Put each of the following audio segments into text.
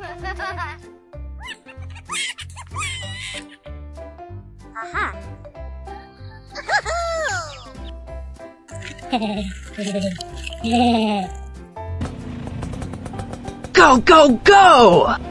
Aha. go, go, go!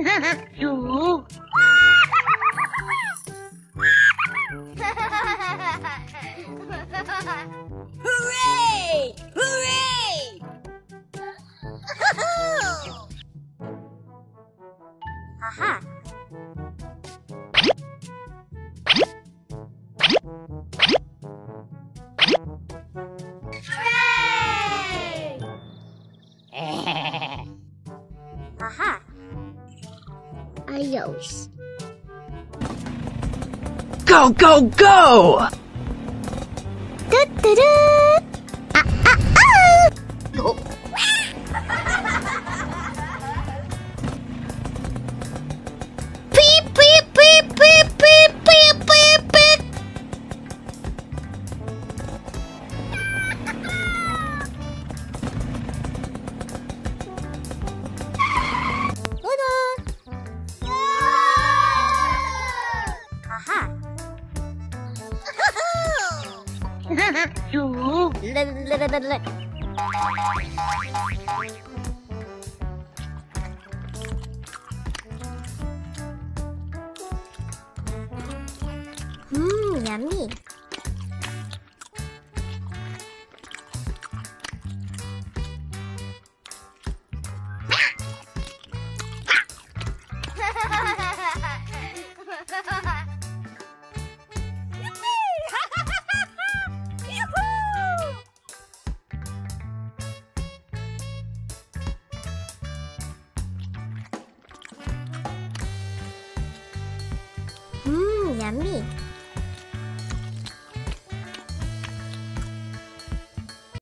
哟！哈哈。Go, go, go! Da, da, da. 음, 냠이. me.